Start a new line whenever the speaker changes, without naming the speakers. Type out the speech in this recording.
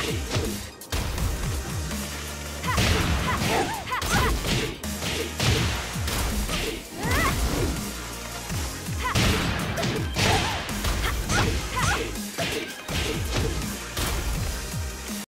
ready.